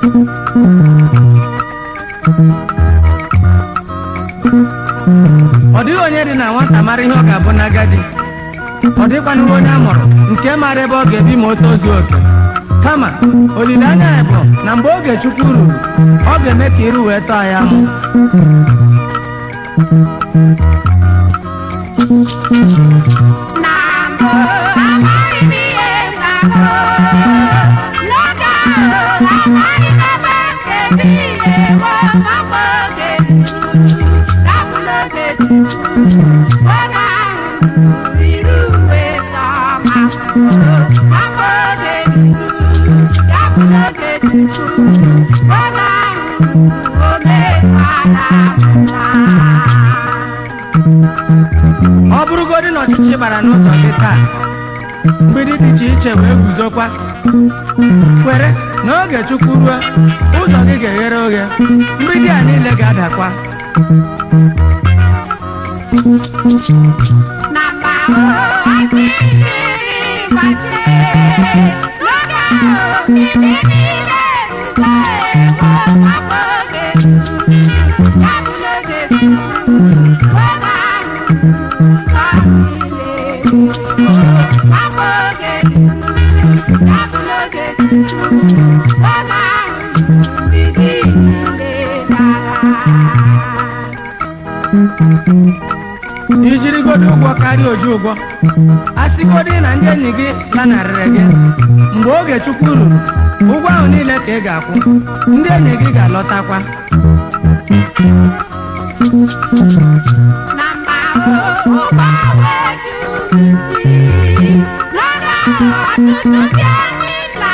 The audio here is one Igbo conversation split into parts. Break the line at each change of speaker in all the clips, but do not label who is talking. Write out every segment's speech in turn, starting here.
ọ dịghị onye dị na nwata mara ihe ọ ga-abụ n'agadi ọ dịkwana onye a mụrụ nke maara ebe ọ ga-ebi ma o tozuo oke kama olileanya bụ na mgbe oge chukwu ruru ọ ga-eme ka iru wee tọọ ya mụ ọ bụrụgodị na bara n'ụzọ dị taa mgbidi dị iche iche wee guzokwa kwere n'oge chukwu ruo ụzọ gị ga-eghere oghe mgbidi a niile ga-adakwa
Oh
ijirigodo ụgwọ karịa oji ụgwọ asịgodo na ndị enyi gị lanarịrị gị mgbe oge chukwu ruru ụgwọ ahụ niile ka ị ga-akwụ ndị enyi gị ga-alọtakwa
na mba ụgbọ ọ̀tútù bí ẹni là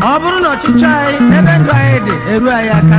ọ bụrụ na ọchịchị anyị ebe ndụ anyị dị eru anyị aka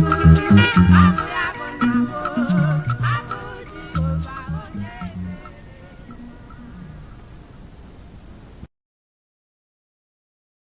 Ah!